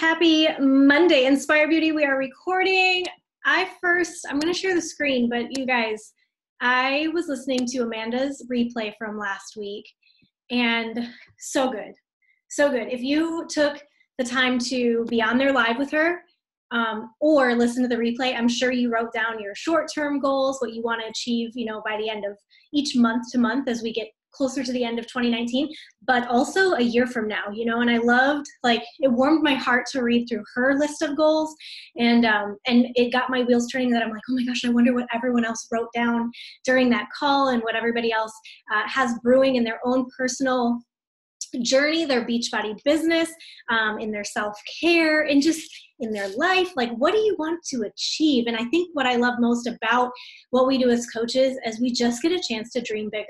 Happy Monday, Inspire Beauty. We are recording. I first, I'm going to share the screen, but you guys, I was listening to Amanda's replay from last week and so good. So good. If you took the time to be on there live with her um, or listen to the replay, I'm sure you wrote down your short term goals, what you want to achieve, you know, by the end of each month to month as we get closer to the end of 2019 but also a year from now you know and i loved like it warmed my heart to read through her list of goals and um, and it got my wheels turning that i'm like oh my gosh i wonder what everyone else wrote down during that call and what everybody else uh, has brewing in their own personal journey their beachbody business um, in their self-care and just in their life. Like what do you want to achieve? And i think what i love most about what we do as coaches is we just get a chance to dream bigger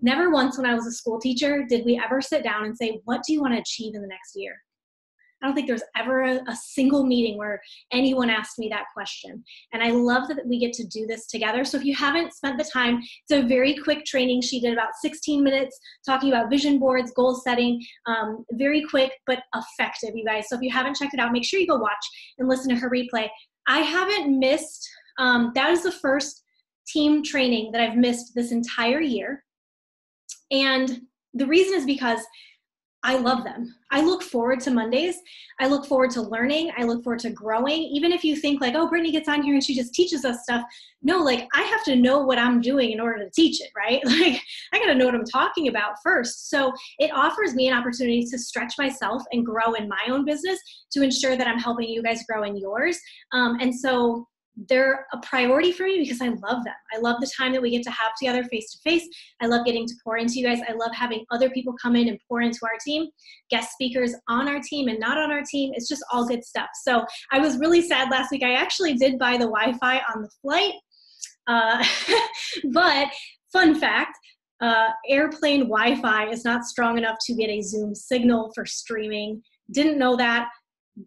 Never once when I was a school teacher did we ever sit down and say, What do you want to achieve in the next year? I don't think there's ever a, a, single meeting where anyone asked me that question. And I love that we get to do this together. So if you haven't spent the time, it's a very quick training. She did about 16 minutes talking about vision boards, goal setting, um, very quick but effective, you guys. So if you haven't checked it out, make sure you go watch and listen to her replay. I haven't missed, um, that is the first team training that I've missed this entire year. And the reason is because I love them. I look forward to Mondays. I look forward to learning. I look forward to growing. Even if you think like, oh, Brittany gets on here and she just teaches us stuff. No, like I have to know what I'm doing in order to teach it, right? Like I got to know what I'm talking about first. So it offers me an opportunity to stretch myself and grow in my own business to ensure that I'm helping you guys grow in yours. Um, and so they're a priority for me because I love them. I love the time that we get to have together face to face. I love getting to pour into you guys. I love having other people come in and pour into our team, guest speakers on our team and not on our team. It's just all good stuff. So I was really sad last week. I actually did buy the Wi Fi on the flight. Uh, but fun fact uh, airplane Wi Fi is not strong enough to get a Zoom signal for streaming. Didn't know that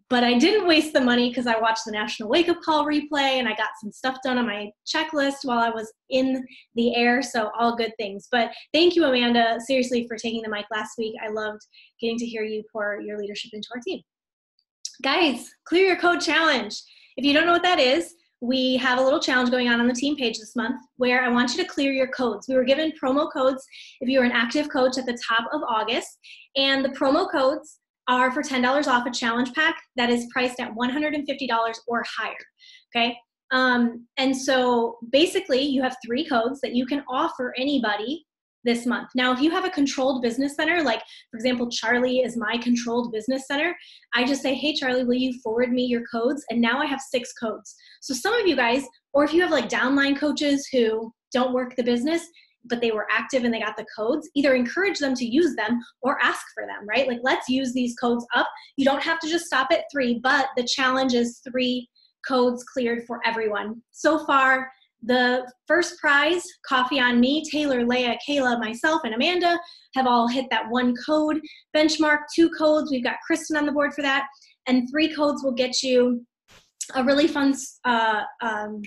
but I didn't waste the money because I watched the National Wake Up Call replay and I got some stuff done on my checklist while I was in the air. So, all good things. But thank you, Amanda, seriously, for taking the mic last week. I loved getting to hear you pour your leadership into our team. Guys, clear your code challenge. If you don't know what that is, we have a little challenge going on on the team page this month where I want you to clear your codes. We were given promo codes if you were an active coach at the top of August, and the promo codes are for $10 off a challenge pack that is priced at $150 or higher. Okay. Um, and so basically, you have three codes that you can offer anybody this month. Now, if you have a controlled business center, like for example, Charlie is my controlled business center, I just say, hey, Charlie, will you forward me your codes? And now I have six codes. So some of you guys, or if you have like downline coaches who don't work the business, but they were active and they got the codes, either encourage them to use them or ask for them, right? Like, let's use these codes up. You don't have to just stop at three, but the challenge is three codes cleared for everyone. So far, the first prize, Coffee on Me, Taylor, Leah, Kayla, myself, and Amanda have all hit that one code benchmark. Two codes, we've got Kristen on the board for that. And three codes will get you a really fun uh, um,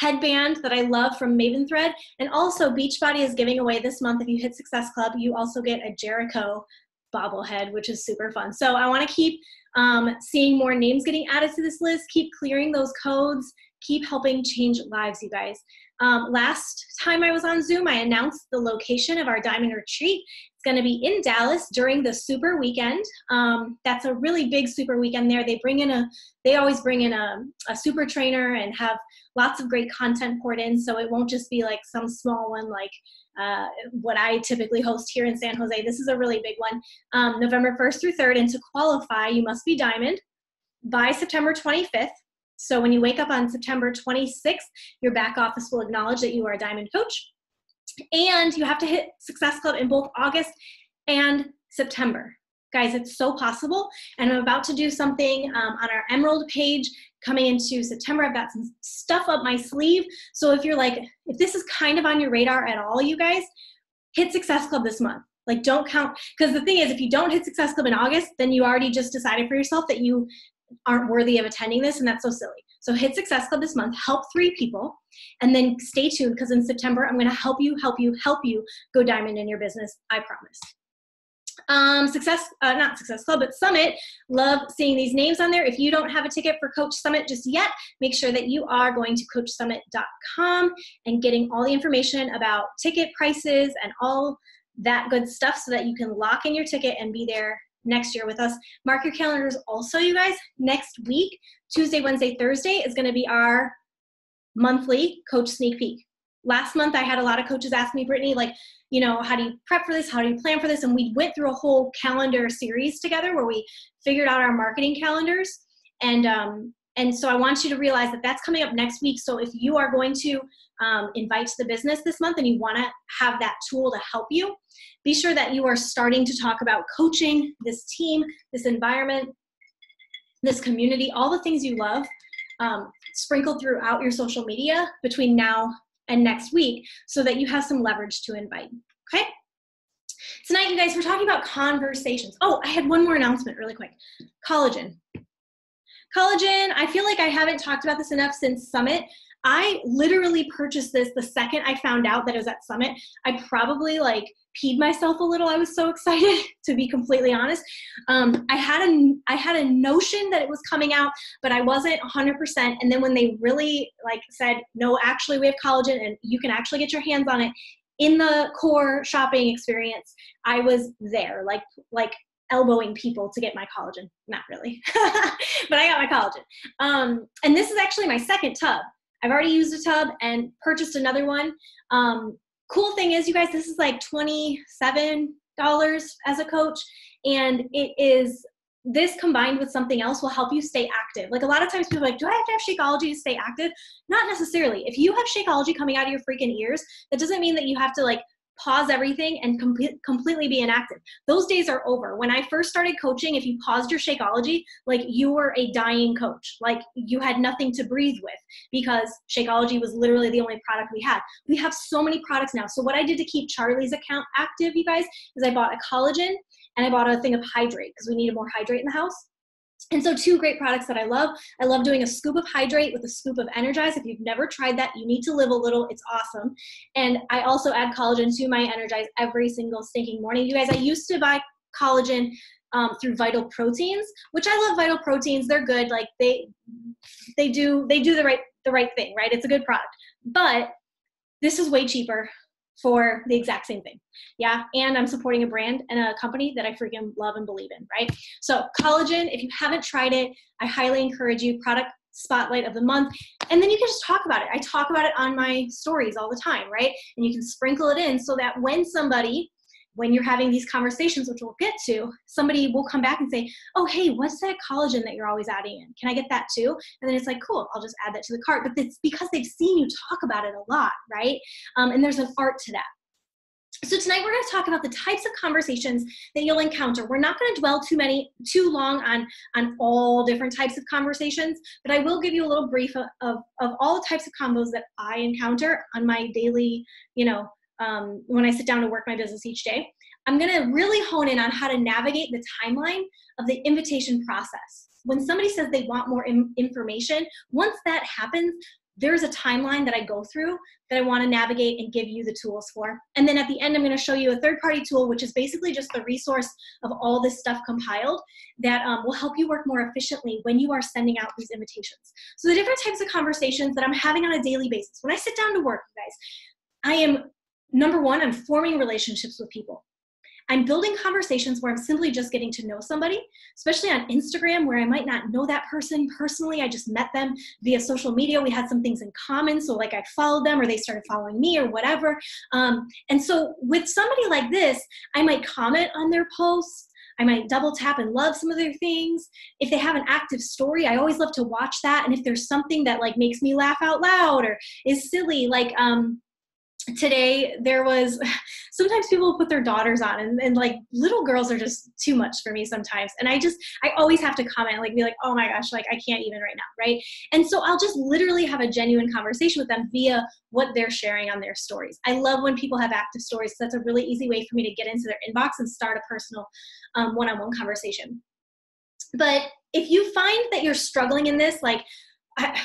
headband that I love from Maven Thread. And also, Beachbody is giving away this month. If you hit Success Club, you also get a Jericho bobblehead, which is super fun. So I want to keep um, seeing more names getting added to this list, keep clearing those codes, keep helping change lives, you guys. Um, last time I was on Zoom, I announced the location of our Diamond Retreat. It's going to be in Dallas during the Super Weekend. Um, that's a really big Super Weekend there. They bring in a, they always bring in a, a super trainer and have lots of great content poured in. So it won't just be like some small one like uh, what I typically host here in San Jose. This is a really big one. Um, November 1st through 3rd. And to qualify, you must be Diamond by September 25th. So when you wake up on September 26th, your back office will acknowledge that you are a diamond coach. And you have to hit Success Club in both August and September. Guys, it's so possible. And I'm about to do something um, on our Emerald page coming into September. I've got some stuff up my sleeve. So if you're like, if this is kind of on your radar at all, you guys, hit Success Club this month. Like, don't count. Because the thing is, if you don't hit Success Club in August, then you already just decided for yourself that you aren't worthy of attending this, and that's so silly. So hit Success Club this month, help three people, and then stay tuned because in September I'm going to help you, help you, help you go diamond in your business. I promise. Um, success uh, not success club but summit. Love seeing these names on there. If you don't have a ticket for coach summit just yet make sure that you are going to coachsummit.com and getting all the information about ticket prices and all that good stuff so that you can lock in your ticket and be there next year with us. Mark your calendars also you guys. Next week tuesday wednesday thursday is going to be our monthly coach sneak peek last month i had a lot of coaches ask me brittany like you know, how do you prep for this? How do you plan for this? And we went through a whole calendar series together where we figured out our marketing calendars. And um, and so I want you to realize that that's coming up next week. So if you are going to um, invite to the business this month and you want to have that tool to help you, be sure that you are starting to talk about coaching, this team, this environment, this community, all the things you love, um, sprinkled throughout your social media between now and next week so that you have some leverage to invite. Okay? Tonight, you guys, we're talking about conversations. Oh, I had one more announcement really quick collagen. Collagen, I feel like I haven't talked about this enough since Summit. I literally purchased this the second I found out that it was at Summit. I probably like peed myself a little. I was so excited to be completely honest. Um, I had a I had a notion that it was coming out, but I wasn't 100%. And then when they really like said, no, actually we have collagen and you can actually get your hands on it in the core shopping experience, I was there, like like elbowing people to get my collagen. Not really, but I got my collagen. Um, and this is actually my second tub. I've already used a tub and purchased another one. Um, cool thing is, you guys, this is like $27 as a coach, and it is this combined with something else will help you stay active. Like a lot of times people are like, do I have to have Shakeology to stay active? Not necessarily. If you have Shakeology coming out of your freaking ears, that doesn't mean that you have to like pause everything and com- completely be inactive. Those days are over. When I first started coaching, if you paused your Shakeology, like you were a dying coach. Like you had nothing to breathe with because Shakeology was literally the only product we had. We have so many products now. So what I did to keep Charlie's account active, you guys, is I bought a collagen and I bought a thing of hydrate because we needed more hydrate in the house. And so, two great products that I love. I love doing a scoop of hydrate with a scoop of energize. If you've never tried that, you need to live a little. It's awesome. And I also add collagen to my energize every single stinking morning. You guys, I used to buy collagen um, through Vital Proteins, which I love. Vital Proteins, they're good. Like they, they do, they do the right, the right thing, right? It's a good product. But this is way cheaper for the exact same thing. Yeah. And I'm supporting a brand and a company that I freaking love and believe in, right? So, collagen, if you haven't tried it, I highly encourage you. Product spotlight of the month. And then you can just talk about it. I talk about it on my stories all the time, right? And you can sprinkle it in so that when somebody when you're having these conversations, which we'll get to, somebody will come back and say, Oh, hey, what's that collagen that you're always adding in? Can I get that too? And then it's like, Cool, I'll just add that to the cart. But it's because they've seen you talk about it a lot, right? Um, and there's an art to that. So tonight we're going to talk about the types of conversations that you'll encounter. We're not going to dwell too many too long on on all different types of conversations, but I will give you a little brief of, of, of all the types of convos that I encounter on my daily, you know, um, when I sit down to work my business each day. I'm going to really hone in on how to navigate the timeline of the invitation process. When somebody says they want more Im- information, once that happens, there's a timeline that I go through that I want to navigate and give you the tools for. And then at the end, I'm going to show you a third party tool, which is basically just the resource of all this stuff compiled that um, will help you work more efficiently when you are sending out these invitations. So, the different types of conversations that I'm having on a daily basis. When I sit down to work, you guys, I am number one, I'm forming relationships with people. I'm building conversations where I'm simply just getting to know somebody, especially on Instagram, where I might not know that person personally. I just met them via social media. We had some things in common. So, like, I followed them or they started following me or whatever. Um, and so, with somebody like this, I might comment on their posts. I might double tap and love some of their things. If they have an active story, I always love to watch that. And if there's something that like makes me laugh out loud or is silly, like um, today there was sometimes people put their daughters on and, and, like little girls are just too much for me sometimes. And i just i always have to comment like be like oh my gosh like i can't even right now right? And so i'll just literally have a genuine conversation with them via what they're sharing on their stories. I love when people have active stories that's a really easy way for me to get into their inbox and start a personal um, one-on-one conversation. But if you find that you're struggling in this like I,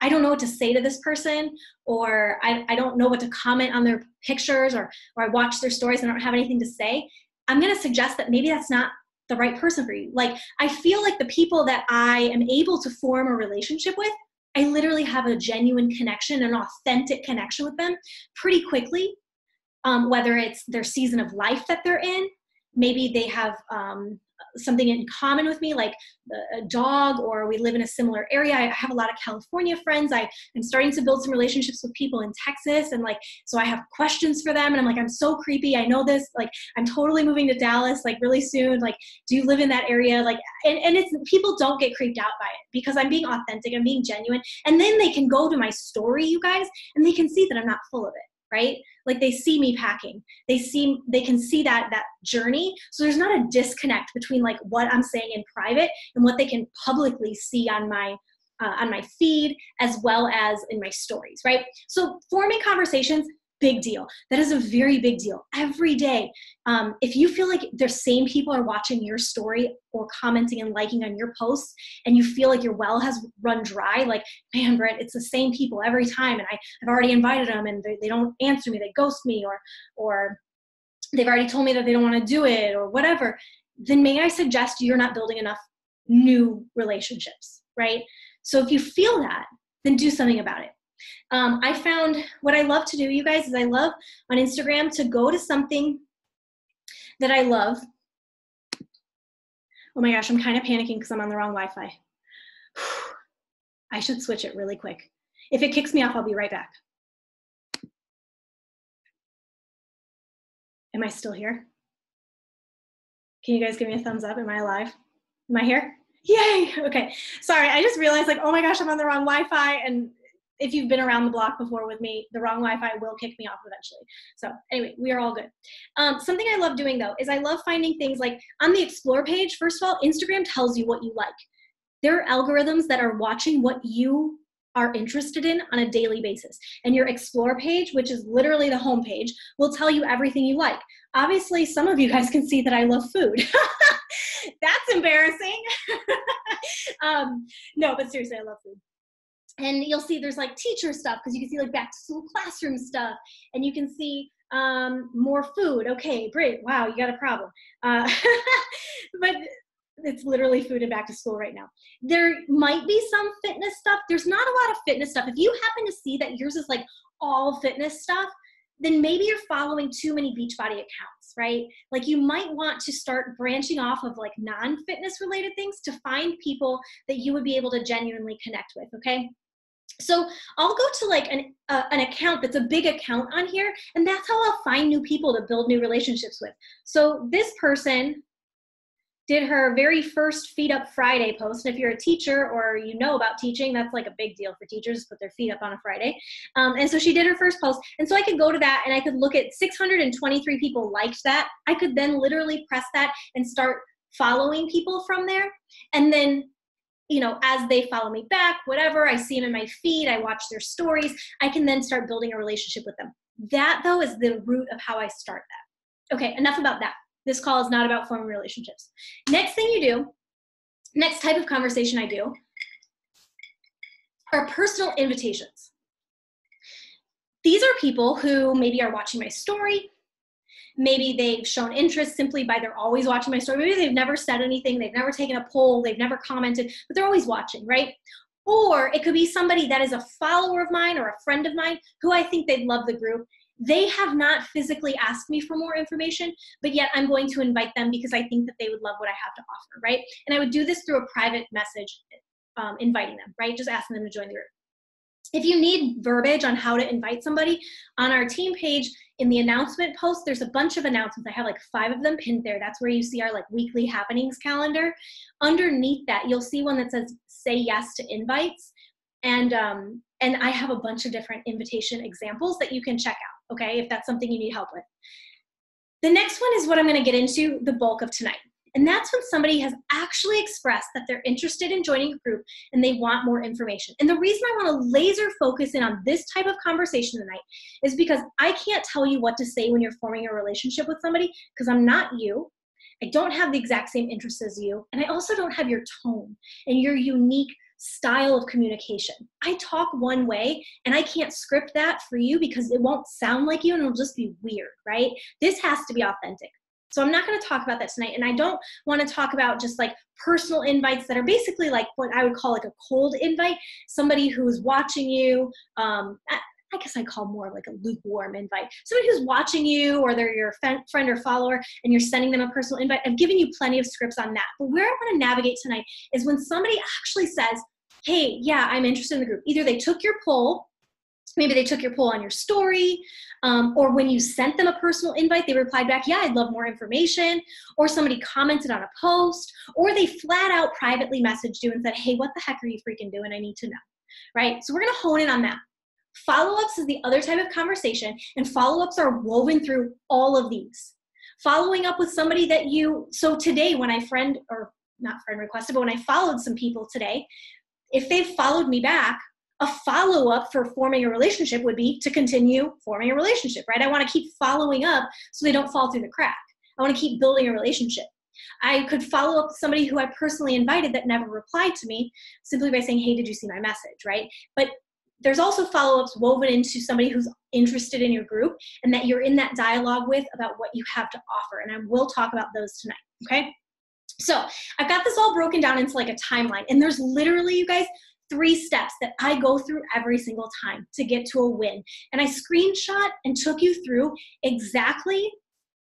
I don't know what to say to this person, or I, I don't know what to comment on their pictures, or, or I watch their stories and I don't have anything to say. I'm going to suggest that maybe that's not the right person for you. Like, I feel like the people that I am able to form a relationship with, I literally have a genuine connection, an authentic connection with them pretty quickly. Um, whether it's their season of life that they're in, maybe they have um, something in common with me, like a dog, or we live in a similar area. I have a lot of California friends. I am starting to build some relationships with people in Texas, and like, so I have questions for them, and I'm like, I'm so creepy. I know this. Like, I'm totally moving to Dallas, like, really soon. Like, do you live in that area? Like, and, and it's people don't get creeped out by it because I'm being authentic, I'm being genuine, and then they can go to my story, you guys, and they can see that I'm not full of it right? Like they see me packing. They see they can see that that journey. So there's not a disconnect between like what i'm saying in private and what they can publicly see on my uh, on my feed as well as in my stories right? So forming conversations big deal. That is a very big deal. Every day, um, if you feel like the same people are watching your story or commenting and liking on your posts, and you feel like your well has run dry, like, man, Brett, it's the same people every time, and I, I've already invited them, and they, they don't answer me, they ghost me, or or they've already told me that they don't want to do it, or whatever. Then may I suggest you're not building enough new relationships, right? So if you feel that, then do something about it um, I found what I love to do, you guys, is I love on Instagram to go to something that I love. Oh my gosh, I'm kind of panicking because I'm on the wrong Wi Fi. I should switch it really quick. If it kicks me off, I'll be right back. Am I still here? Can you guys give me a thumbs up? Am I alive? Am I here? Yay! Okay. Sorry, I just realized like, oh my gosh, I'm on the wrong Wi-Fi and if you've been around the block before with me, the wrong Wi-Fi will kick me off eventually. So anyway, we are all good. Um, something I love doing though is I love finding things like on the explore page. First of all, Instagram tells you what you like. There are algorithms that are watching what you are interested in on a daily basis. And your explore page, which is literally the home page, will tell you everything you like. Obviously, some of you guys can see that I love food. That's embarrassing. um, no, but seriously, I love food and you'll see there's like teacher stuff because you can see like back to school classroom stuff and you can see um, more food. Okay great. Wow you got a problem. Uh, but it's literally food and back to school right now. There might be some fitness stuff. There's not a lot of fitness stuff. If you happen to see that yours is like all fitness stuff then maybe you're following too many beachbody accounts right? Like you might want to start branching off of like non-fitness related things to find people that you would be able to genuinely connect with okay so I'll go to like an, uh, an account that's a big account on here, and that's how I'll find new people to build new relationships with. So this person did her very first Feet Up Friday post. And if you're a teacher or you know about teaching, that's like a big deal for teachers to put their feet up on a Friday. Um, and so she did her first post. And so I could go to that and I could look at 623 people liked that. I could then literally press that and start following people from there. And then you know, as they follow me back, whatever, I see them in my feed, I watch their stories, I can then start building a relationship with them. That, though, is the root of how I start that. Okay, enough about that. This call is not about forming relationships. Next thing you do, next type of conversation I do are personal invitations. These are people who maybe are watching my story, maybe they've shown interest simply by they're always watching my story. Maybe they've never said anything, they've never taken a poll, they've never commented, but they're always watching, right? Or it could be somebody that is a follower of mine or a friend of mine who I think they'd love the group. They have not physically asked me for more information, but yet I'm going to invite them because I think that they would love what I have to offer, right? And I would do this through a private message um, inviting them, right? Just asking them to join the group. If you need verbiage on how to invite somebody, on our team page in the announcement post, there's a bunch of announcements. I have like five of them pinned there. That's where you see our like weekly happenings calendar. Underneath that, you'll see one that says say yes to invites. And um, and I have a bunch of different invitation examples that you can check out, okay, if that's something you need help with. The next one is what I'm gonna get into the bulk of tonight. And that's when somebody has actually expressed that they're interested in joining a group and they want more information. And the reason I want to laser focus in on this type of conversation tonight is because I can't tell you what to say when you're forming a relationship with somebody because I'm not you. I don't have the exact same interests as you. And I also don't have your tone and your unique style of communication. I talk one way and I can't script that for you because it won't sound like you and it'll just be weird, right? This has to be authentic. So I'm not going to talk about that tonight. And I don't want to talk about just like personal invites that are basically like what I would call like a cold invite, somebody who's watching you. Um, I guess I call more like a lukewarm invite. Somebody who's watching you or they're your friend or follower and you're sending them a personal invite. I've given you plenty of scripts on that. But where I want to navigate tonight is when somebody actually says, hey, yeah, I'm interested in the group. Either they took your poll, maybe they took your poll on your story, um, or when you sent them a personal invite, they replied back, yeah, I'd love more information, or somebody commented on a post, or they flat out privately messaged you and said, hey, what the heck are you freaking doing? I need to know, right? So we're gonna hone in on that. Follow ups is the other type of conversation, and follow ups are woven through all of these. Following up with somebody that you, so today when I friend, or not friend requested, but when I followed some people today, if they've followed me back, a follow up for forming a relationship would be to continue forming a relationship, right? I want to keep following up so they don't fall through the crack. I want to keep building a relationship. I could follow up with somebody who I personally invited that never replied to me simply by saying, Hey, did you see my message? Right? But there's also follow ups woven into somebody who's interested in your group and that you're in that dialogue with about what you have to offer. And I will talk about those tonight. Okay. So I've got this all broken down into like a timeline. And there's literally, you guys, three steps that I go through every single time to get to a win. And I screenshot and took you through exactly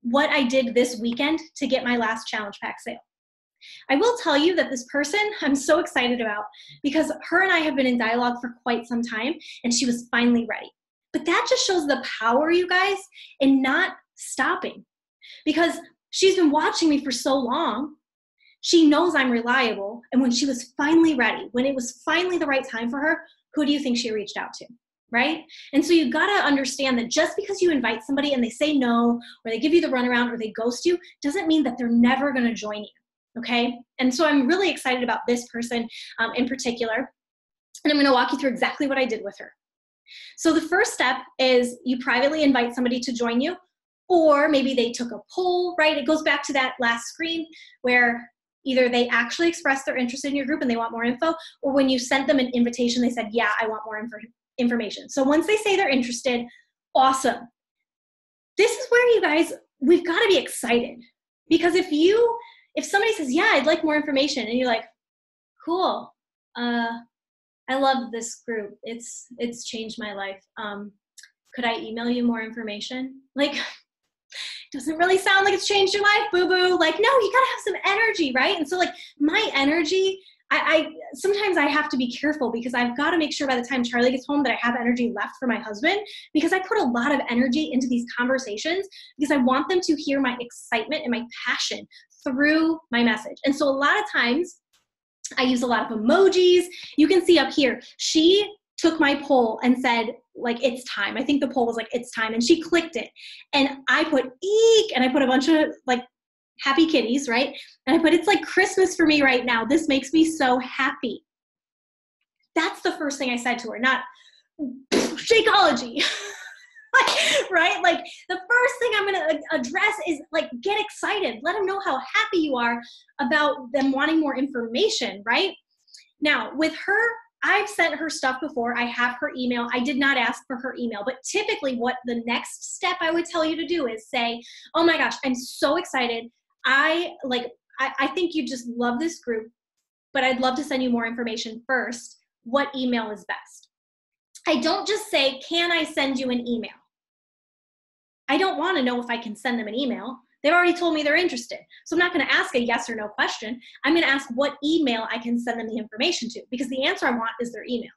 what I did this weekend to get my last challenge pack sale. I will tell you that this person I'm so excited about because her and I have been in dialogue for quite some time and she was finally ready. But that just shows the power, you guys, in not stopping because she's been watching me for so long she knows I'm reliable. And when she was finally ready, when it was finally the right time for her, who do you think she reached out to? Right? And so you got to understand that just because you invite somebody and they say no, or they give you the runaround, or they ghost you, doesn't mean that they're never going to join you. Okay? And so I'm really excited about this person um, in particular. And I'm going to walk you through exactly what I did with her. So the first step is you privately invite somebody to join you, or maybe they took a poll, right? It goes back to that last screen where either they actually expressed their interest in your group and they want more info, or when you sent them an invitation, they said, Yeah, I want more info- information. So once they say they're interested, awesome. This is where you guys, we've got to be excited. Because if you, if somebody says, Yeah, I'd like more information, and you're like, Cool, uh, I love this group. It's it's changed my life. Um, could I email you more information? Like, doesn't really sound like it's changed your life, boo boo. Like, no, you gotta have some energy, right? And so, like, my energy, I, I sometimes I have to be careful because I've got to make sure by the time Charlie gets home that I have energy left for my husband because I put a lot of energy into these conversations because I want them to hear my excitement and my passion through my message. And so, a lot of times, I use a lot of emojis. You can see up here, she took my poll and said, like, it's time. I think the poll was like, it's time. And she clicked it. And I put eek, and I put a bunch of like happy kitties, right? And I put, it's like Christmas for me right now. This makes me so happy. That's the first thing I said to her, not Shakeology. right? Like the first thing I'm going to address is like get excited. Let them know how happy you are about them wanting more information, right? Now, with her I've sent her stuff before. I have her email. I did not ask for her email, but typically, what the next step I would tell you to do is say, Oh my gosh, I'm so excited. I like, I, I think you just love this group, but I'd love to send you more information first. What email is best? I don't just say, Can I send you an email? I don't want to know if I can send them an email. They've already told me they're interested. So I'm not going to ask a yes or no question. I'm going to ask what email I can send them the information to because the answer I want is their email.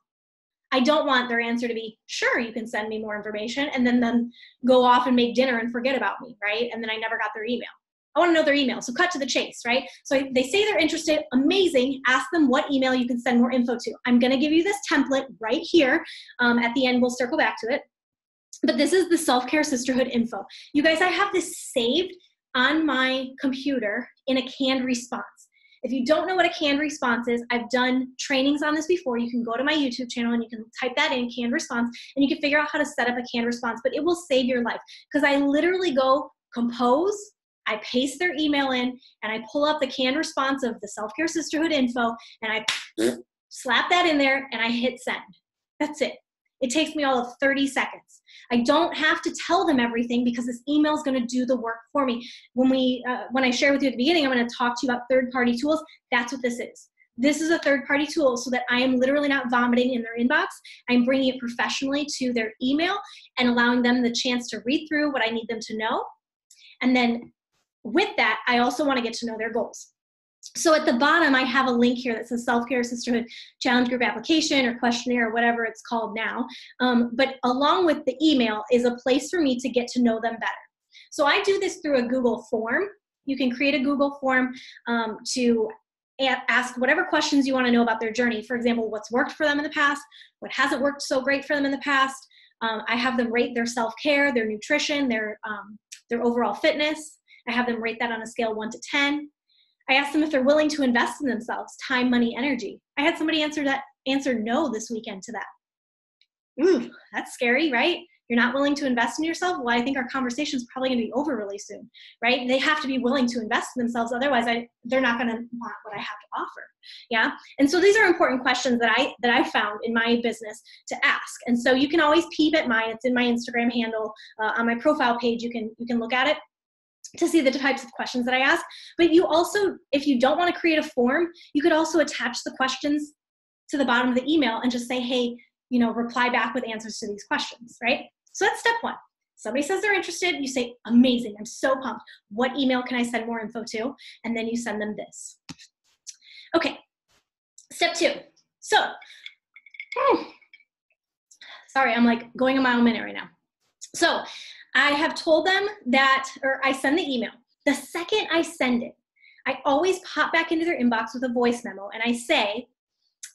I don't want their answer to be, sure, you can send me more information, and then them go off and make dinner and forget about me, right? And then I never got their email. I want to know their email. So cut to the chase, right? So they say they're interested. Amazing. Ask them what email you can send more info to. I'm going to give you this template right here. Um, at the end, we'll circle back to it. But this is the self care sisterhood info. You guys, I have this saved on my computer in a canned response. If you don't know what a canned response is, I've done trainings on this before. You can go to my YouTube channel and you can type that in, canned response, and you can figure out how to set up a canned response, but it will save your life. Because I literally go compose, I paste their email in, and I pull up the canned response of the Self Care Sisterhood info, and I slap that in there and I hit send. That's it. It takes me all of 30 seconds. I don't have to tell them everything because this email is going to do the work for me. When we, uh, when I share with you at the beginning, I'm going to talk to you about third-party tools. That's what this is. This is a third-party tool so that I am literally not vomiting in their inbox. I'm bringing it professionally to their email and allowing them the chance to read through what I need them to know. And then with that, I also want to get to know their goals. So at the bottom, I have a link here that says Self-Care Sisterhood Challenge Group Application or questionnaire or whatever it's called now. Um, but along with the email is a place for me to get to know them better. So I do this through a Google form. You can create a Google form um, to ask whatever questions you want to know about their journey. For example, what's worked for them in the past, what hasn't worked so great for them in the past. Um, I have them rate their self-care, their nutrition, their, um, their overall fitness. I have them rate that on a scale one to 10. I asked them if they're willing to invest in themselves, time, money, energy. I had somebody answer that answer no this weekend to that. Ooh, that's scary, right? You're not willing to invest in yourself? Well, I think our conversation is probably going to be over really soon, right? They have to be willing to invest in themselves. Otherwise, I, they're not going to want what I have to offer. Yeah. And so these are important questions that I that I found in my business to ask. And so you can always peep at mine. It's in my Instagram handle uh, on my profile page. You can you can look at it to see the types of questions that I ask. But you also, if you don't want to create a form, you could also attach the questions to the bottom of the email and just say, hey, you know, reply back with answers to these questions, right? So that's step one. Somebody says they're interested, you say, amazing, I'm so pumped. What email can I send more info to? And then you send them this. Okay, step two. So, oh, sorry, I'm like going a mile a minute right now. So, I have told them that, or I send the email. The second I send it, I always pop back into their inbox with a voice memo and I say,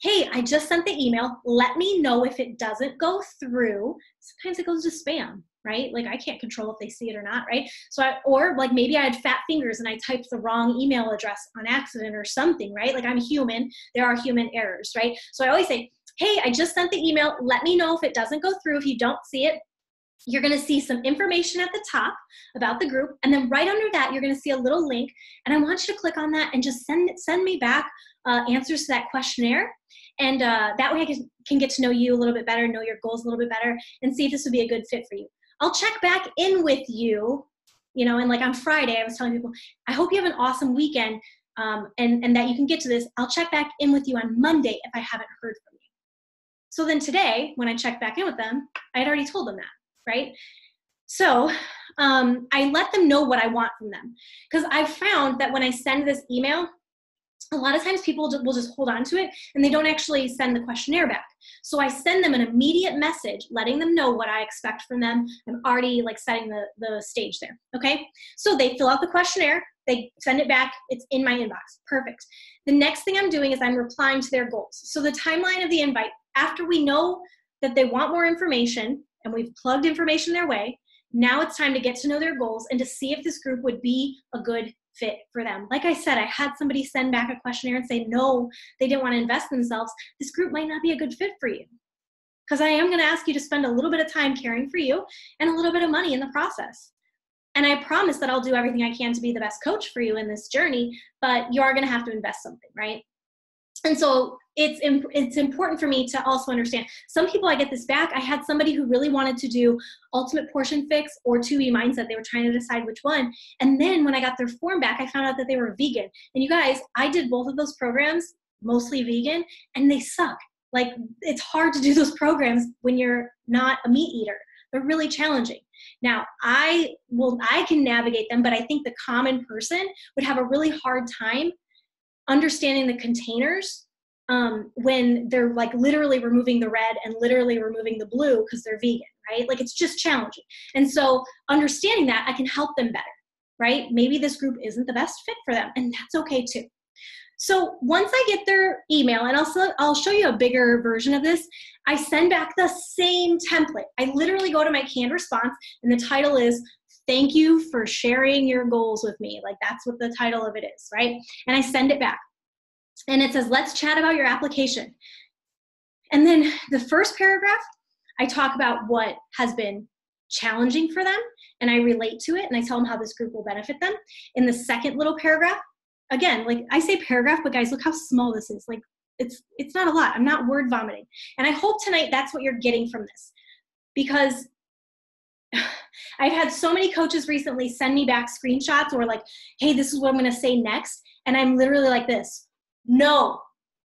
hey, I just sent the email. Let me know if it doesn't go through. Sometimes it goes to spam, right? Like I can't control if they see it or not, right? So, I, or like maybe I had fat fingers and I typed the wrong email address on accident or something, right? Like I'm human. There are human errors, right? So I always say, hey, I just sent the email. Let me know if it doesn't go through. If you don't see it, you're going to see some information at the top about the group and then right under that you're going to see a little link and i want you to click on that and just send send me back uh, answers to that questionnaire. And uh, that way i can, can get to know you a little bit better know your goals a little bit better and see if this would be a good fit for you. I'll check back in with you you know and like on friday i was telling people i hope you have an awesome weekend um, and, and that you can get to this. I'll check back in with you on monday if i haven't heard from you. So then today when i checked back in with them i had already told them that right? So um, I let them know what I want from them. Because I found that when I send this email, a lot of times people will just hold on to it and they don't actually send the questionnaire back. So I send them an immediate message letting them know what I expect from them. I'm already like setting the, the stage there. Okay. So they fill out the questionnaire, they send it back, it's in my inbox. Perfect. The next thing I'm doing is I'm replying to their goals. So the timeline of the invite, after we know that they want more information, and we've plugged information their way. Now it's time to get to know their goals and to see if this group would be a good fit for them. Like I said, I had somebody send back a questionnaire and say, no, they didn't want to invest themselves. This group might not be a good fit for you. Because I am going to ask you to spend a little bit of time caring for you and a little bit of money in the process. And I promise that I'll do everything I can to be the best coach for you in this journey, but you are going to have to invest something, right? And so it's it's important for me to also understand. Some people i get this back. I had somebody who really wanted to do ultimate portion fix or 2B mindset. They were trying to decide which one. And then when i got their form back i found out that they were vegan. And you guys i did both of those programs mostly vegan and they suck. Like it's hard to do those programs when you're not a meat eater. They're really challenging. Now i will i can navigate them but i think the common person would have a really hard time understanding the containers um, when they're like literally removing the red and literally removing the blue because they're vegan, right? Like it's just challenging. And so understanding that, I can help them better, right? Maybe this group isn't the best fit for them, and that's okay too. So once I get their email, and I'll, I'll show you a bigger version of this, I send back the same template. I literally go to my canned response, and the title is thank you for sharing your goals with me. Like that's what the title of it is, right? And I send it back. And it says, let's chat about your application. And then the first paragraph, I talk about what has been challenging for them and I relate to it and I tell them how this group will benefit them. In the second little paragraph, again, like I say paragraph, but guys, look how small this is. Like It's it's not a lot. I'm not word vomiting. And I hope tonight that's what you're getting from this. Because I've had so many coaches recently send me back screenshots or like, hey, this is what I'm to say next. And I'm literally like this no,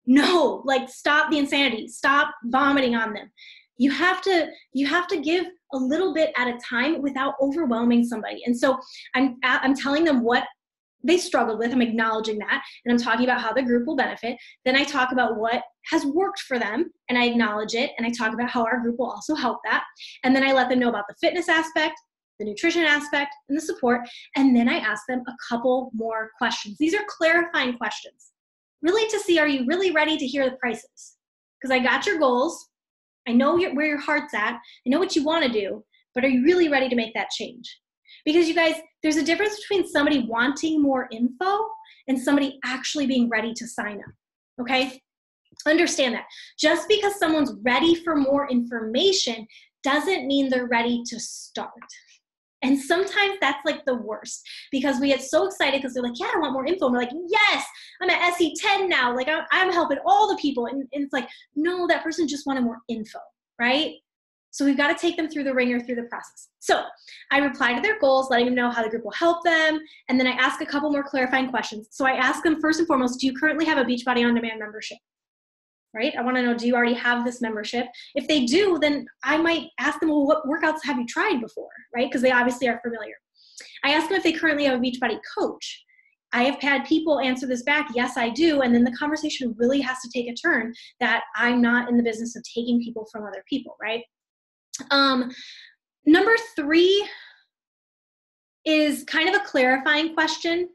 no, like stop the insanity, stop vomiting on them. You have to you have to give a little bit at a time without overwhelming somebody. And so I'm I'm telling them what they struggled with. I'm acknowledging that. And I'm talking about how the group will benefit. Then I talk about what has worked for them and I acknowledge it. And I talk about how our group will also help that. And then I let them know about the fitness aspect, the nutrition aspect, and the support. And then I ask them a couple more questions. These are clarifying questions, really to see are you really ready to hear the prices? Because I got your goals. I know where your heart's at. I know what you want to do, but are you really ready to make that change? Because you guys, there's a difference between somebody wanting more info and somebody actually being ready to sign up. Okay? Understand that. Just because someone's ready for more information doesn't mean they're ready to start. And sometimes that's like the worst because we get so excited because they're like, yeah, I want more info. And we're like, yes, I'm at SC10 now. Like, I'm, helping all the people. And, and it's like, no, that person just wanted more info, right? So we've got to take them through the wringer through the process. So I reply to their goals, letting them know how the group will help them. And then I ask a couple more clarifying questions. So I ask them first and foremost, do you currently have a Beachbody On Demand membership? Right? I want to know, do you already have this membership? If they do, then I might ask them, well, what workouts have you tried before? Right? Because they obviously are familiar. I ask them if they currently have a Beachbody coach. I have had people answer this back, yes, I do. And then the conversation really has to take a turn that I'm not in the business of taking people from other people, right? Um, number three is kind of a clarifying question.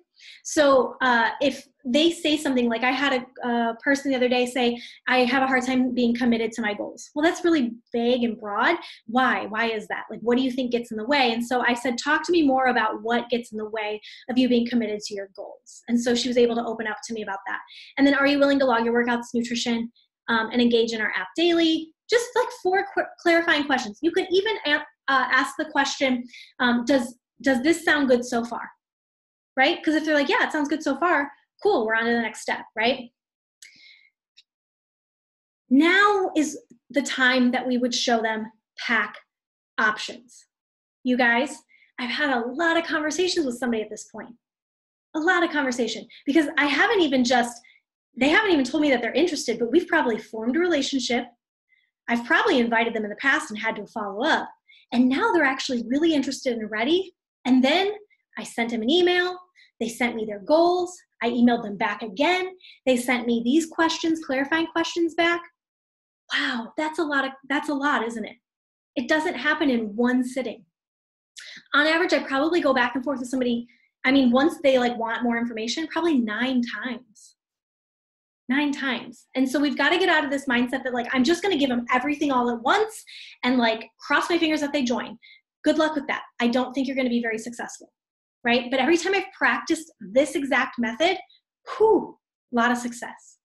So uh, if they say something like, I had a, a, person the other day say, I have a hard time being committed to my goals. Well, that's really vague and broad. Why? Why is that? Like, what do you think gets in the way? And so I said, talk to me more about what gets in the way of you being committed to your goals. And so she was able to open up to me about that. And then, are you willing to log your workouts, nutrition, um, and engage in our app daily? Just like four qu- clarifying questions. You can even uh, ask the question, um, does, does this sound good so far? Right? Because if they're like, yeah, it sounds good so far, cool, we're on to the next step, right? Now is the time that we would show them pack options. You guys, I've had a lot of conversations with somebody at this point. A lot of conversation because I haven't even just, they haven't even told me that they're interested, but we've probably formed a relationship I've probably invited them in the past and had to follow up. And now they're actually really interested and ready. And then I sent them an email. They sent me their goals. I emailed them back again. They sent me these questions, clarifying questions back. Wow, that's a lot of that's a lot, isn't it? It doesn't happen in one sitting. On average, I probably go back and forth with somebody. I mean, once they like want more information, probably nine times nine times. And so we've got to get out of this mindset that like I'm just going to give them everything all at once and like cross my fingers that they join. Good luck with that. I don't think you're going to be very successful. Right? But every time I've practiced this exact method, whew, a lot of success.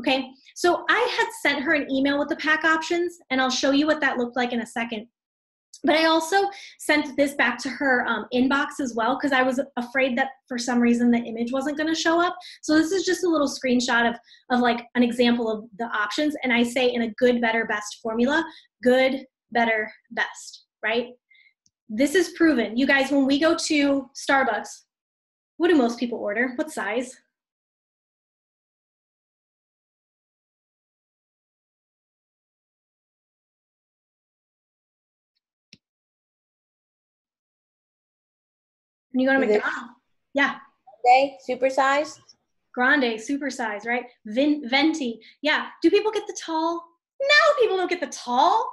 Okay? So I had sent her an email with the pack options and I'll show you what that looked like in a second. But I also sent this back to her um, inbox as well because I was afraid that for some reason the image wasn't going to show up. So this is just a little screenshot of, of like an example of the options. And I say in a good, better, best formula, good, better, best, right? This is proven. You guys, when we go to Starbucks, what do most people order? What size? When you go to McDonald's, yeah. Grande, supersized. Grande, supersize, right? Vin, venti, yeah. Do people get the tall? No, people don't get the tall.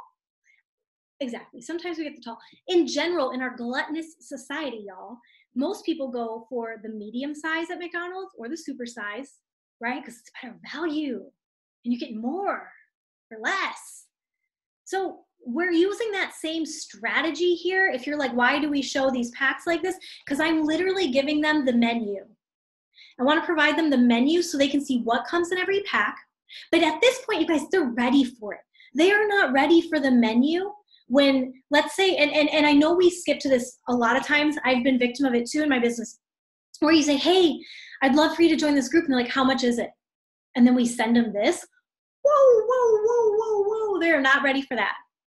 Exactly. Sometimes we get the tall. In general, in our gluttonous society, y'all, most people go for the medium size at McDonald's or the super size, right? Because it's better value and you get more for less. So we're using that same strategy here. If you're like, why do we show these packs like this? Because I'm literally giving them the menu. I want to provide them the menu so they can see what comes in every pack. But at this point, you guys, they're ready for it. They are not ready for the menu when, let's say, and, and, and I know we skip to this a lot of times. I've been victim of it too in my business, where you say, hey, I'd love for you to join this group. And they're like, how much is it? And then we send them this. whoa, whoa, whoa, whoa, whoa. They're not ready for that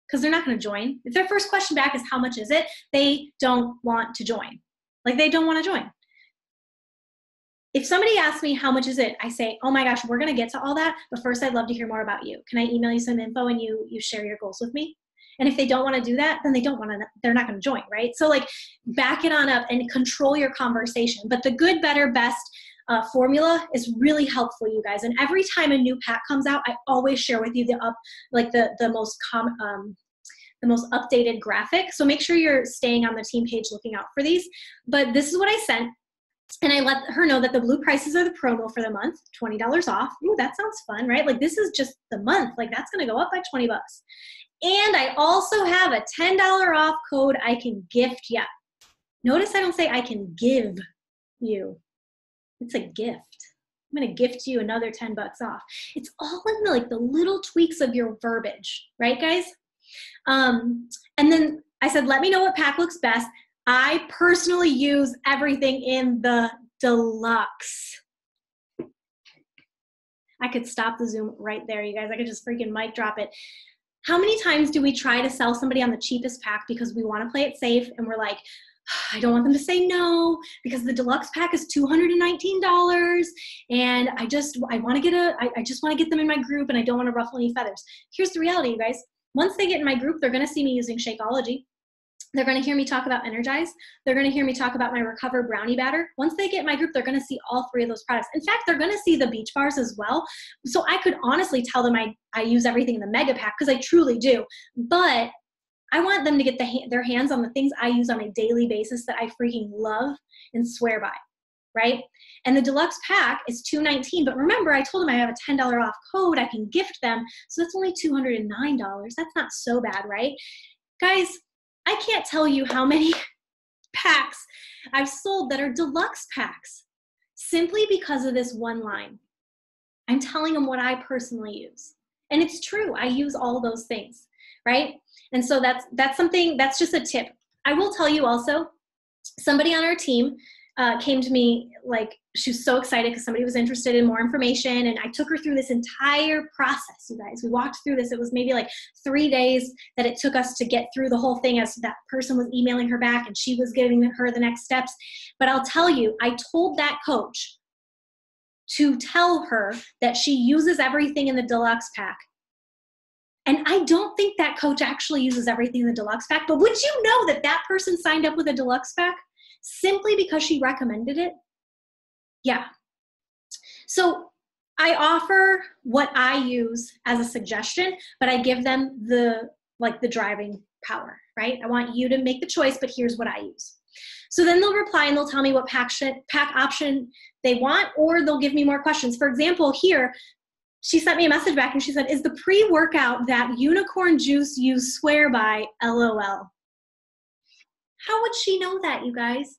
because they're not going to join. If their first question back is how much is it, they don't want to join. Like they don't want to join. If somebody asks me how much is it, I say, "Oh my gosh, we're going to get to all that, but first I'd love to hear more about you. Can I email you some info and you you share your goals with me?" And if they don't want to do that, then they don't want to they're not going to join, right? So like back it on up and control your conversation. But the good, better, best uh, formula is really helpful, you guys. And every time a new pack comes out, I always share with you the up, like the the most com, um, the most updated graphic. So make sure you're staying on the team page looking out for these. But this is what I sent. And I let her know that the blue prices are the promo for the month, $20 off. Ooh, that sounds fun, right? Like this is just the month. Like that's gonna go up by 20 bucks. And I also have a $10 off code I can gift you. Notice I don't say I can give you. It's a gift. I'm going to gift you another 10 bucks off. It's all in the, like the little tweaks of your verbiage, right guys? Um, and then I said, let me know what pack looks best. I personally use everything in the deluxe. I could stop the Zoom right there, you guys. I could just freaking mic drop it. How many times do we try to sell somebody on the cheapest pack because we want to play it safe and we're like, I don't want them to say no because the deluxe pack is $219 and I just I want to get a I, I just want to get them in my group and I don't want to ruffle any feathers. Here's the reality, you guys. Once they get in my group, they're going to see me using Shakeology. They're going to hear me talk about Energize. They're going to hear me talk about my Recover Brownie Batter. Once they get my group, they're going to see all three of those products. In fact, they're going to see the beach bars as well. So I could honestly tell them I, I use everything in the mega pack because I truly do. But I want them to get the, their hands on the things I use on a daily basis that I freaking love and swear by, right? And the deluxe pack is 219. But remember, I told them I have a $10 off code I can gift them. So that's only $209. That's not so bad, right? Guys, I can't tell you how many packs I've sold that are deluxe packs simply because of this one line. I'm telling them what I personally use. And it's true, I use all those things, right? And so that's that's something that's just a tip. I will tell you also, somebody on our team uh, came to me like she was so excited because somebody was interested in more information and i took her through this entire process you guys. We walked through this. It was maybe like three days that it took us to get through the whole thing as that person was emailing her back and she was giving her the next steps. But i'll tell you i told that coach to tell her that she uses everything in the deluxe pack and I don't think that coach actually uses everything in the deluxe pack. But would you know that that person signed up with a deluxe pack simply because she recommended it? Yeah. So I offer what I use as a suggestion, but I give them the like the driving power, right? I want you to make the choice, but here's what I use. So then they'll reply and they'll tell me what pack, pack option they want, or they'll give me more questions. For example, here, she sent me a message back and she said, Is the pre workout that unicorn juice you swear by? LOL. How would she know that, you guys?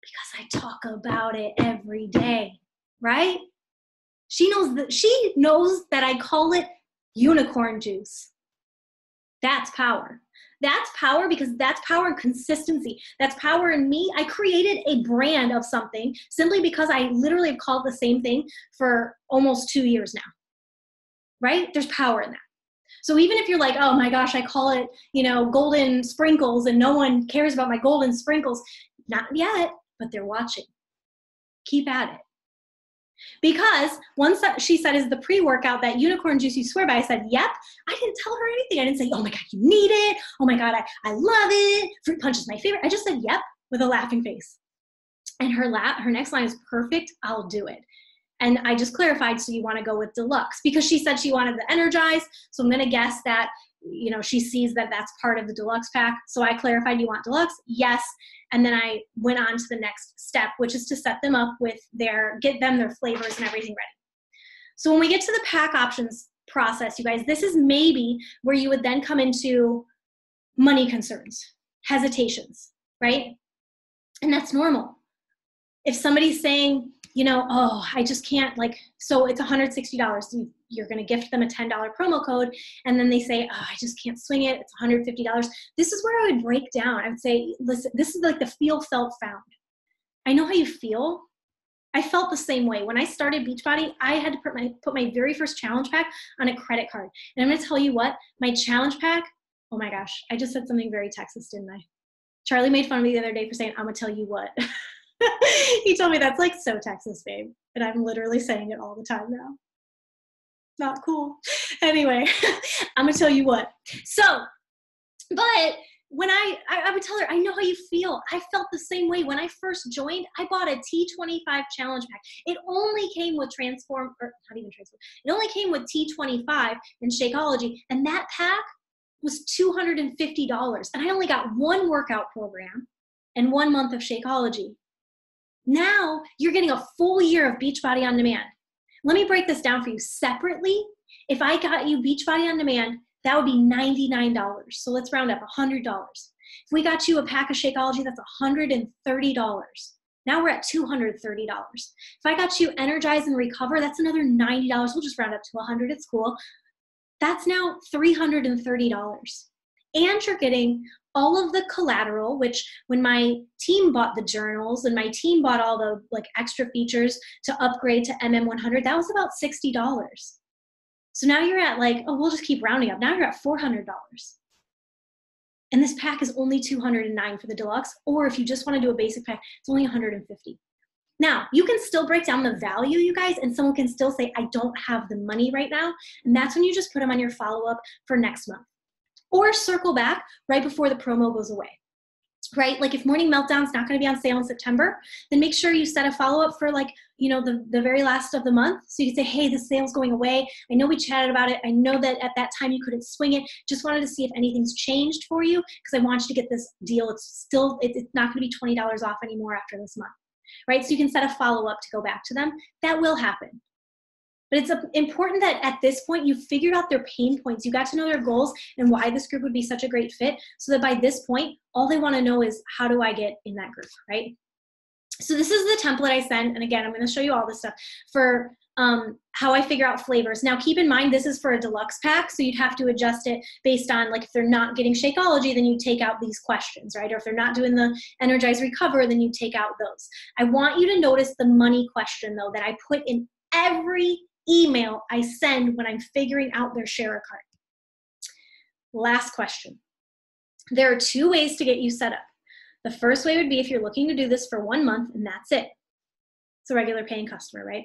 Because I talk about it every day, right? She knows that she knows that I call it unicorn juice. That's power. That's power because that's power and consistency. That's power in me. I created a brand of something simply because I literally have called the same thing for almost two years now right? There's power in that. So even if you're like, oh my gosh, I call it, you know, golden sprinkles and no one cares about my golden sprinkles, not yet, but they're watching. Keep at it. Because once she said, is the pre workout that unicorn juice you swear by? I said, yep. I didn't tell her anything. I didn't say, oh my God, you need it. Oh my God, I, I love it. Fruit punch is my favorite. I just said, yep, with a laughing face. And her la- her next line is perfect. I'll do it. And I just clarified, so you want to go with deluxe because she said she wanted the energize. So I'm going to guess that, you know, she sees that that's part of the deluxe pack. So I clarified, you want deluxe? Yes. And then I went on to the next step, which is to set them up with their, get them their flavors and everything ready. So when we get to the pack options process, you guys, this is maybe where you would then come into money concerns, hesitations, right? And that's normal. If somebody's saying, you know, oh, I just can't like, so it's $160. You're going to gift them a $10 promo code. And then they say, oh, I just can't swing it. It's $150. This is where I would break down. I would say, listen, this is like the feel, felt, found. I know how you feel. I felt the same way. When I started Beachbody, I had to put my put my very first challenge pack on a credit card. And I'm gonna tell you what, my challenge pack, oh my gosh, I just said something very Texas, didn't I? Charlie made fun of me the other day for saying, I'm gonna tell you what. he told me that's like so Texas, babe. And I'm literally saying it all the time now. Not cool. Anyway, I'm gonna tell you what. So, but when I, I, I would tell her, I know how you feel. I felt the same way when I first joined. I bought a T25 challenge pack. It only came with Transform, or not even Transform. It only came with T25 and Shakeology, and that pack was $250. And I only got one workout program and one month of Shakeology. Now you're getting a full year of Beachbody on Demand. Let me break this down for you separately. If I got you Beachbody on Demand, that would be $99. So let's round up $100. If we got you a pack of Shakeology, that's $130. Now we're at $230. If I got you Energize and Recover, that's another $90. We'll just round up to 100. It's cool. That's now $330. And you're getting all of the collateral, which when my team bought the journals and my team bought all the like extra features to upgrade to MM100, that was about $60. So now you're at like, oh, we'll just keep rounding up. Now you're at $400. And this pack is only 209 for the deluxe, or if you just want to do a basic pack, it's only 150. Now, you can still break down the value, you guys, and someone can still say, I don't have the money right now. And that's when you just put them on your follow up for next month. Or circle back right before the promo goes away right? Like if Morning Meltdown's not going to be on sale in September, then make sure you set a follow up for like, you know, the, the very last of the month. So you can say, hey, the sale's going away. I know we chatted about it. I know that at that time you couldn't swing it. Just wanted to see if anything's changed for you because I want you to get this deal. It's still, it's not going to be $20 off anymore after this month, right? So you can set a follow up to go back to them. That will happen. But it's important that at this point you figured out their pain points. You got to know their goals and why this group would be such a great fit so that by this point, all they want to know is how do I get in that group, right? So this is the template I sent, And again, I'm going to show you all this stuff for um, how I figure out flavors. Now, keep in mind, this is for a deluxe pack, so you'd have to adjust it based on, like, if they're not getting Shakeology, then you take out these questions, right? Or if they're not doing the Energize Recover, then you take out those. I want you to notice the money question, though, that I put in every email I send when I'm figuring out their share a. Last question. There are two ways to get you set up. The first way would be if you're looking to do this for one month and that's it. It's a regular paying customer, right?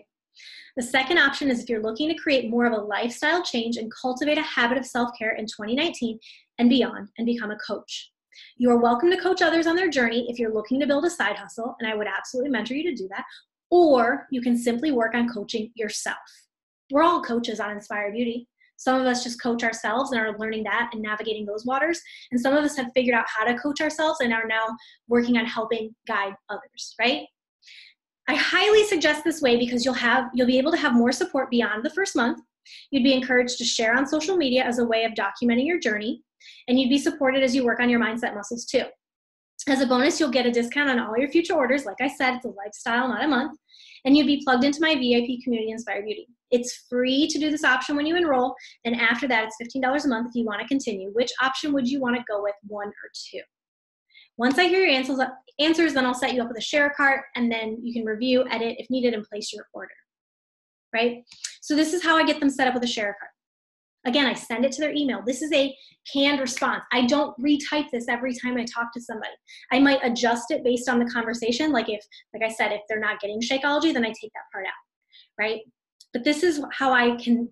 The second option is if you're looking to create more of a lifestyle change and cultivate a habit of self care in 2019 and beyond and become a coach. You are welcome to coach others on their journey if you're looking to build a side hustle, and I would absolutely mentor you to do that. Or you can simply work on coaching yourself we're all coaches on Inspire Beauty. Some of us just coach ourselves and are learning that and navigating those waters. And some of us have figured out how to coach ourselves and are now working on helping guide others, right? I highly suggest this way because you'll have you'll be able to have more support beyond the first month. You'd be encouraged to share on social media as a way of documenting your journey, and you'd be supported as you work on your mindset muscles too. As a bonus, you'll get a discount on all your future orders. Like I said, it's a lifestyle, not a month. And you'd be plugged into my VIP community, Inspire Beauty. It's free to do this option when you enroll, and after that, it's $15 a month if you want to continue. Which option would you want to go with, one or two? Once I hear your answers, uh, answers, then I'll set you up with a share cart, and then you can review, edit if needed, and place your order. Right? So this is how I get them set up with a share cart. Again, I send it to their email. This is a canned response. I don't retype this every time I talk to somebody. I might adjust it based on the conversation. Like if, like I said, if they're not getting Shakeology, then I take that part out, right? But this is how I can,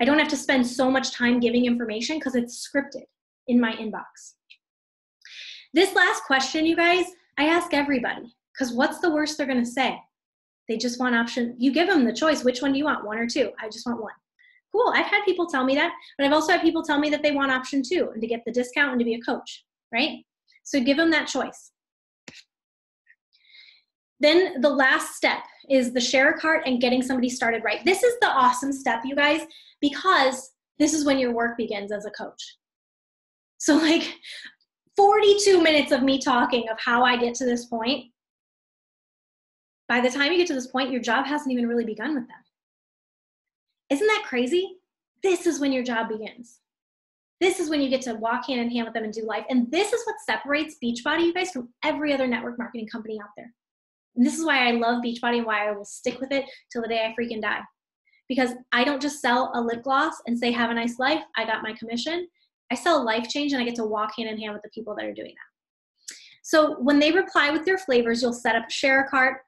I don't have to spend so much time giving information because it's scripted in my inbox. This last question, you guys, I ask everybody because what's the worst they're going to say? They just want option. You give them the choice. Which one do you want? One or two? I just want one. Cool. I've had people tell me that, but I've also had people tell me that they want option two and to get the discount and to be a coach, right? So give them that choice. Then the last step is the share cart and getting somebody started right. This is the awesome step, you guys, because this is when your work begins as a coach. So, like 42 minutes of me talking of how I get to this point. By the time you get to this point, your job hasn't even really begun with them. Isn't that crazy? This is when your job begins. This is when you get to walk hand in hand with them and do life. And this is what separates Beachbody, you guys, from every other network marketing company out there. And this is why I love Beachbody and why I will stick with it till the day I freaking die. Because I don't just sell a lip gloss and say, have a nice life. I got my commission. I sell life change and I get to walk hand in hand with the people that are doing that. So when they reply with their flavors, you'll set up a share a cart.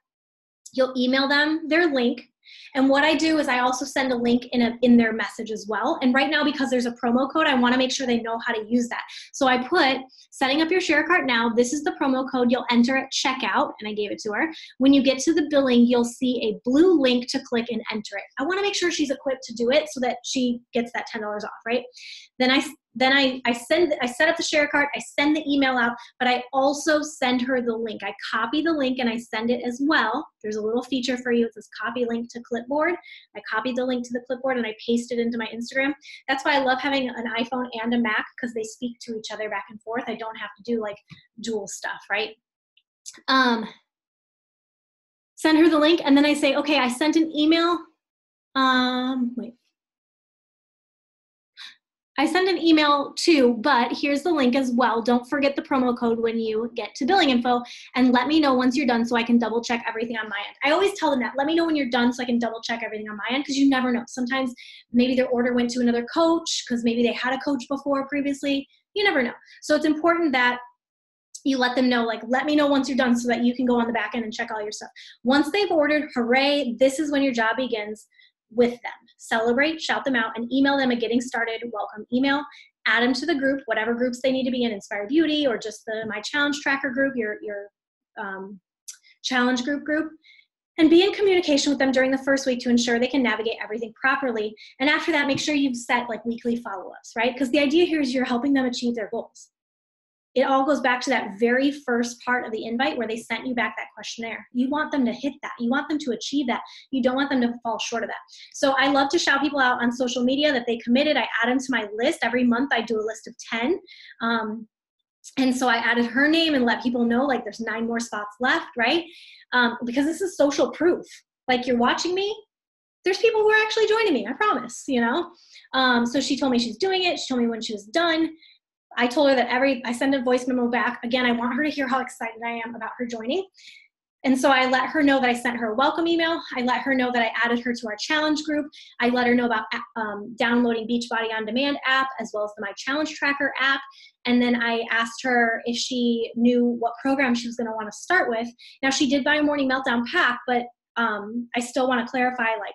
You'll email them their link and what I do is I also send a link in, a, in their message as well. And right now, because there's a promo code, I want to make sure they know how to use that. So I put setting up your share cart now. This is the promo code you'll enter at checkout, and I gave it to her. When you get to the billing, you'll see a blue link to click and enter it. I want to make sure she's equipped to do it so that she gets that $10 off, right? Then I then I, I send I set up the share cart, I send the email out, but I also send her the link. I copy the link and I send it as well. There's a little feature for you. It says copy link to clipboard. I copied the link to the clipboard and I paste it into my Instagram. That's why I love having an iPhone and a Mac because they speak to each other back and forth. I don't have to do like dual stuff, right? Um, send her the link and then I say, okay, I sent an email. Um, wait, I send an email too, but here's the link as well. Don't forget the promo code when you get to billing info and let me know once you're done so I can double check everything on my end. I always tell them that. Let me know when you're done so I can double check everything on my end because you never know. Sometimes maybe their order went to another coach because maybe they had a coach before previously. You never know. So it's important that you let them know like let me know once you're done so that you can go on the back end and check all your stuff once they've ordered hooray this is when your job begins with them. Celebrate, shout them out, and email them a getting started welcome email. Add them to the group, whatever groups they need to be in, Inspire Beauty or just the My Challenge Tracker group, your your um, challenge group group, and be in communication with them during the first week to ensure they can navigate everything properly. And after that, make sure you've set like weekly follow-ups, right? Because the idea here is you're helping them achieve their goals it all goes back to that very first part of the invite where they sent you back that questionnaire. You want them to hit that. You want them to achieve that. You don't want them to fall short of that. So I love to shout people out on social media that they committed. I add them to my list. Every month I do a list of 10. Um, and so I added her name and let people know like there's nine more spots left, right? Um, because this is social proof. Like you're watching me, there's people who are actually joining me, I promise, you know? Um, so she told me she's doing it. She told me when she was done. I told her that every, I send a voice memo back. Again, I want her to hear how excited I am about her joining. And so I let her know that I sent her a welcome email. I let her know that I added her to our challenge group. I let her know about um, downloading Beachbody On Demand app as well as the My Challenge Tracker app. And then I asked her if she knew what program she was going to want to start with. Now, she did buy a morning meltdown pack, but um, I still want to clarify like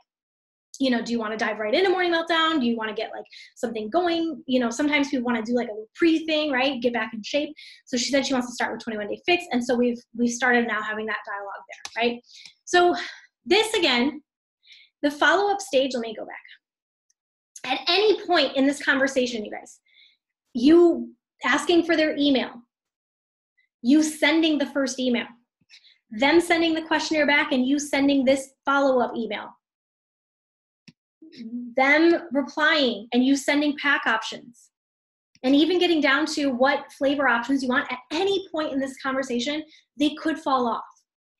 you know, do you want to dive right into morning meltdown? Do you want to get like something going? You know, sometimes people want to do like a pre thing, right? Get back in shape. So she said she wants to start with 21 day fix. And so we've we've started now having that dialogue there, right? So this again, the follow-up stage, let me go back. At any point in this conversation, you guys, you asking for their email, you sending the first email, them sending the questionnaire back, and you sending this follow-up email them replying and you sending pack options. And even getting down to what flavor options you want at any point in this conversation they could fall off.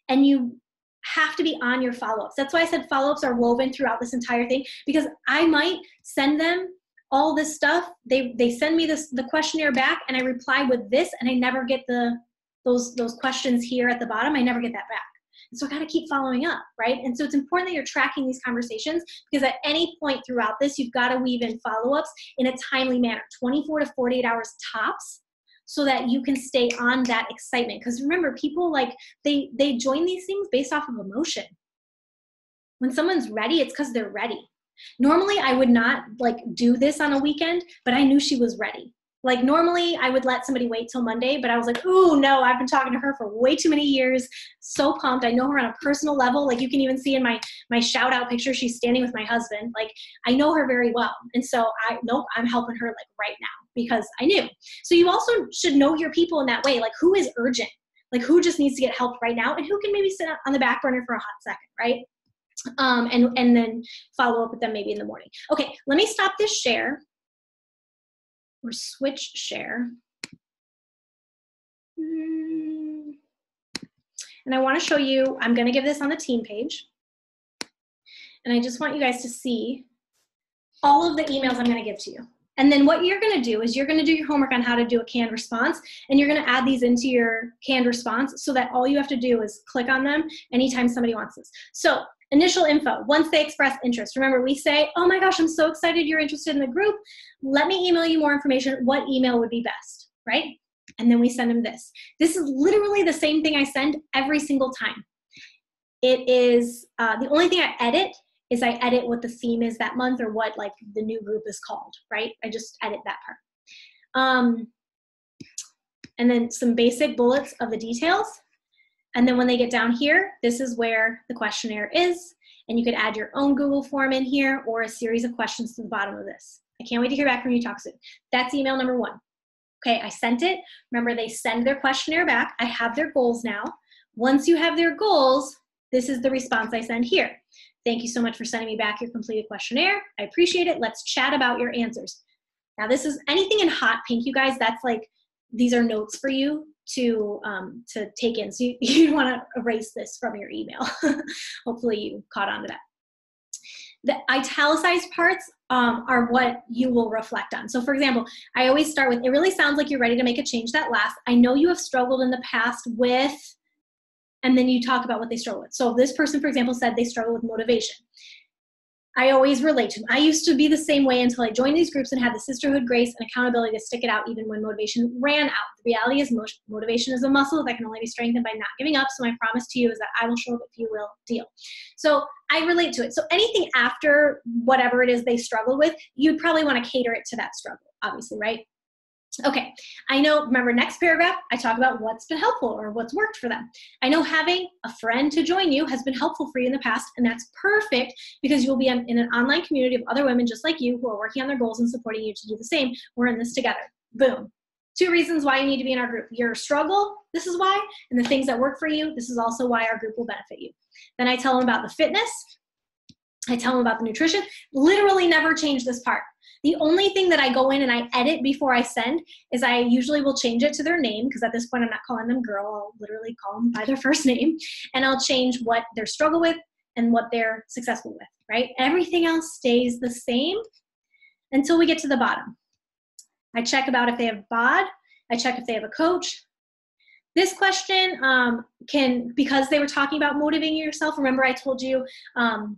And you have to be on your follow-ups. That's why i said follow-ups are woven throughout this entire thing because i might send them all this stuff they they send me this the questionnaire back and i reply with this and i never get the those those questions here at the bottom i never get that back so I got to keep following up, right? And so it's important that you're tracking these conversations because at any point throughout this, you've got to weave in follow ups in a timely manner 24 to 48 hours tops so that you can stay on that excitement. Because remember people like they they join these things based off of emotion. When someone's ready it's because they're ready. Normally i would not like do this on a weekend but i knew she was ready like normally I would let somebody wait till Monday, but I was like, oh no, I've been talking to her for way too many years. So pumped. I know her on a personal level. Like you can even see in my my shout out picture, she's standing with my husband. Like I know her very well. And so I nope, I'm helping her like right now because I knew. So you also should know your people in that way. Like who is urgent? Like who just needs to get help right now and who can maybe sit on the back burner for a hot second, right? Um, and and then follow up with them maybe in the morning. Okay, let me stop this share or switch share. Hmm. And I want to show you, I'm going to give this on the team page. And I just want you guys to see all of the emails I'm going to give to you. And then what you're going to do is you're going to do your homework on how to do a canned response, and you're going to add these into your canned response so that all you have to do is click on them anytime somebody wants this. So initial info, once they express interest. Remember, we say, oh my gosh, I'm so excited you're interested in the group. Let me email you more information. What email would be best, right? And then we send them this. This is literally the same thing I send every single time. It is, uh, the only thing I edit is I edit what the theme is that month or what like the new group is called, right? I just edit that part. Um, and then some basic bullets of the details. And then when they get down here, this is where the questionnaire is. And you could add your own Google form in here or a series of questions to the bottom of this. I can't wait to hear back from you, Talk soon. That's email number one. Okay, I sent it. Remember, they send their questionnaire back. I have their goals now. Once you have their goals, this is the response I send here. Thank you so much for sending me back your completed questionnaire. I appreciate it. Let's chat about your answers. Now, this is anything in hot pink, you guys. That's like these are notes for you to um, to take in. So you, you want to erase this from your email. Hopefully, you caught on to that. The italicized parts um, are what you will reflect on. So, for example, I always start with, it really sounds like you're ready to make a change that lasts. I know you have struggled in the past with and then you talk about what they struggle with. So this person, for example, said they struggle with motivation. I always relate to them. I used to be the same way until I joined these groups and had the sisterhood, grace, and accountability to stick it out even when motivation ran out. The reality is, motivation is a muscle that can only be strengthened by not giving up. So my promise to you is that I will show up if you will deal. So I relate to it. So anything after whatever it is they struggle with, you'd probably want to cater it to that struggle, obviously, right? Okay, I know, remember, next paragraph, I talk about what's been helpful or what's worked for them. I know having a friend to join you has been helpful for you in the past, and that's perfect because you'll be in an online community of other women just like you who are working on their goals and supporting you to do the same. We're in this together. Boom. Two reasons why you need to be in our group. Your struggle, this is why, and the things that work for you, this is also why our group will benefit you. Then I tell them about the fitness, I tell them about the nutrition. Literally never change this part. The only thing that I go in and I edit before I send is I usually will change it to their name because at this point I'm not calling them girl. I'll literally call them by their first name. And I'll change what they're struggle with and what they're successful with, right? Everything else stays the same until we get to the bottom. I check about if they have BOD. I check if they have a coach. This question um, can, because they were talking about motivating yourself, remember I told you um,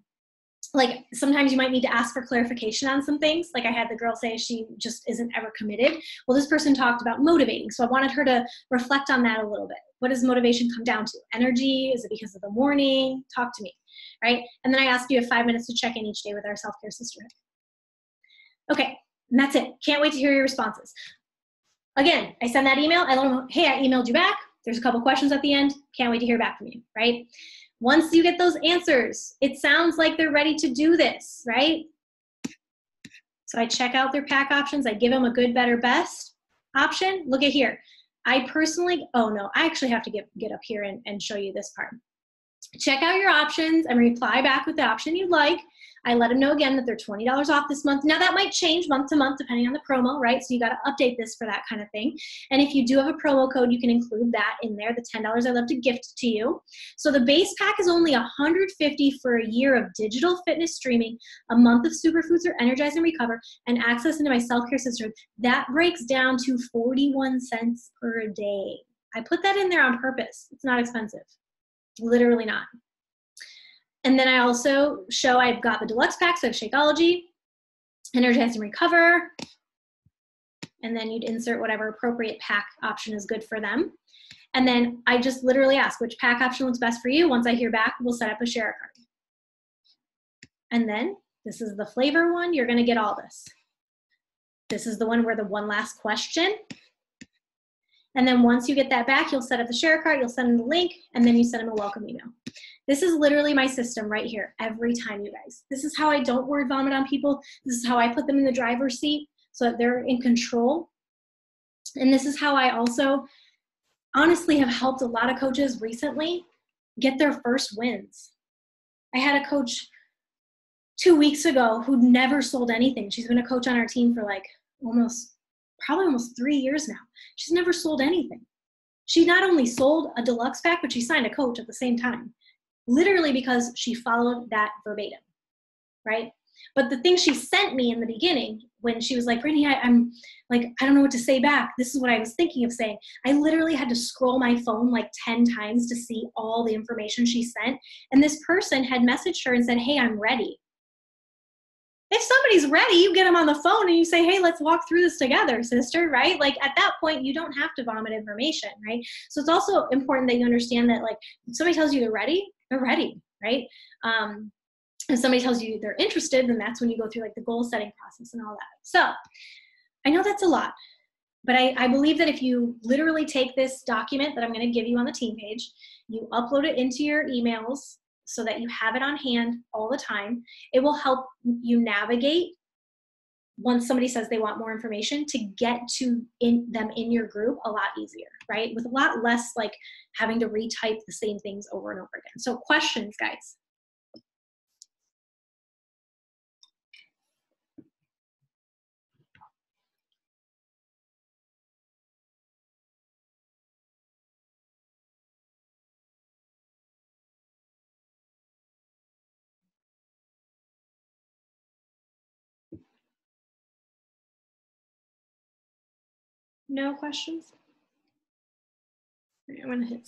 like sometimes you might need to ask for clarification on some things. Like i had the girl say she just isn't ever committed. Well this person talked about motivating so i wanted her to reflect on that a little bit. What does motivation come down to? Energy? Is it because of the morning? Talk to me right? And then i asked you have five minutes to check in each day with our self-care sisterhood okay and that's it. Can't wait to hear your responses. Again i send that email. I hey i emailed you back. There's a couple questions at the end. Can't wait to hear back from you right once you get those answers, it sounds like they're ready to do this, right? So I check out their pack options. I give them a good, better, best option. Look at here. I personally, oh no, I actually have to get, get up here and, and show you this part. Check out your options and reply back with the option you'd like. I let them know again that they're $20 off this month. Now that might change month to month depending on the promo, right? So you got to update this for that kind of thing. And if you do have a promo code, you can include that in there, the $10 I love to gift to you. So the base pack is only 150 for a year of digital fitness streaming, a month of superfoods or energize and recover, and access into my self-care system. That breaks down to 41 cents per day. I put that in there on purpose. It's not expensive. Literally not. And then I also show I've got the deluxe pack, so have Shakeology, Energize and Recover, and then you'd insert whatever appropriate pack option is good for them. And then I just literally ask which pack option looks best for you. Once I hear back, we'll set up a share cart. And then this is the flavor one. You're gonna get all this. This is the one where the one last question. And then once you get that back, you'll set up the share cart, you'll send them the link, and then you send them a welcome email. This is literally my system right here every time, you guys. This is how I don't word vomit on people. This is how I put them in the driver's seat so that they're in control. And this is how I also honestly have helped a lot of coaches recently get their first wins. I had a coach two weeks ago who'd never sold anything. She's been a coach on our team for like almost, probably almost three years now. She's never sold anything. She not only sold a deluxe pack, but she signed a coach at the same time literally because she followed that verbatim, right? But the thing she sent me in the beginning, when she was like, Brittany, I, I'm like, I don't know what to say back. This is what I was thinking of saying. I literally had to scroll my phone like 10 times to see all the information she sent. And this person had messaged her and said, Hey, I'm ready. If somebody's ready, you get them on the phone and you say, Hey, let's walk through this together, sister, right? Like at that point, you don't have to vomit information, right? So it's also important that you understand that, like, somebody tells you they're ready, they're ready, right? Um, if somebody tells you they're interested, then that's when you go through like the goal setting process and all that. So I know that's a lot, but I, I believe that if you literally take this document that I'm going to give you on the team page, you upload it into your emails so that you have it on hand all the time, it will help you navigate once somebody says they want more information to get to in them in your group a lot easier right? With a lot less like having to retype the same things over and over again. So questions guys? No questions? I'm gonna hit